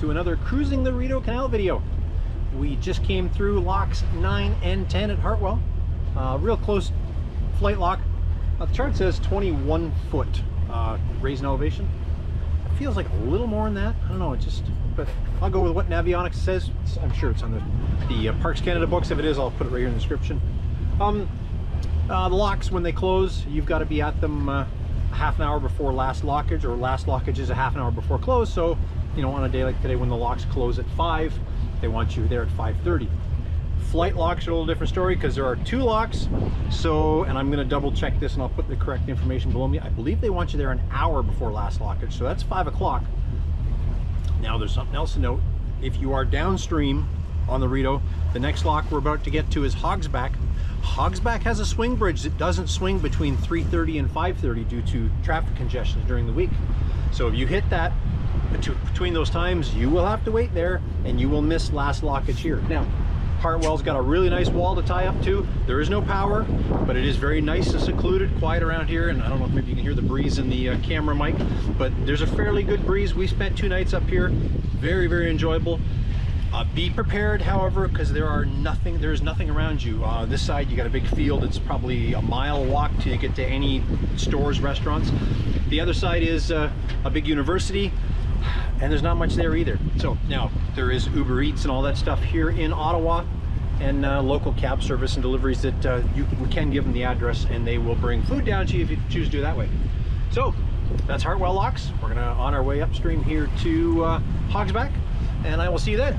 to another Cruising the Rideau Canal video. We just came through locks 9 and 10 at Hartwell. Uh, real close flight lock. Uh, the chart says 21 foot uh, raised in elevation. It feels like a little more than that. I don't know, it just, but I'll go with what Navionics says. It's- I'm sure it's on the, the uh, Parks Canada books. If it is, I'll put it right here in the description. Um, uh, the locks, when they close, you've got to be at them uh, half an hour before last lockage, or last lockage is a half an hour before close. So, you know, on a day like today when the locks close at 5, they want you there at 5.30. Flight locks are a little different story because there are two locks. So, and I'm going to double check this and I'll put the correct information below me. I believe they want you there an hour before last lockage. So that's 5 o'clock. Now there's something else to note. If you are downstream on the Rideau, the next lock we're about to get to is Hogsback. Hogsback has a swing bridge that doesn't swing between 3.30 and 5.30 due to traffic congestion during the week. So if you hit that between those times, you will have to wait there and you will miss last lockage here. Now, Hartwell's got a really nice wall to tie up to. There is no power, but it is very nice and secluded, quiet around here. And I don't know if maybe you can hear the breeze in the uh, camera mic, but there's a fairly good breeze. We spent two nights up here. Very, very enjoyable. Uh, be prepared, however, because there are nothing, there is nothing around you. Uh, this side, you got a big field. It's probably a mile walk till you get to any stores, restaurants. The other side is uh, a big university and there's not much there either. So now there is Uber Eats and all that stuff here in Ottawa and uh, local cab service and deliveries that uh, you we can give them the address and they will bring food down to you if you choose to do it that way. So that's Hartwell Locks. We're gonna on our way upstream here to uh, Hogsback and I will see you then.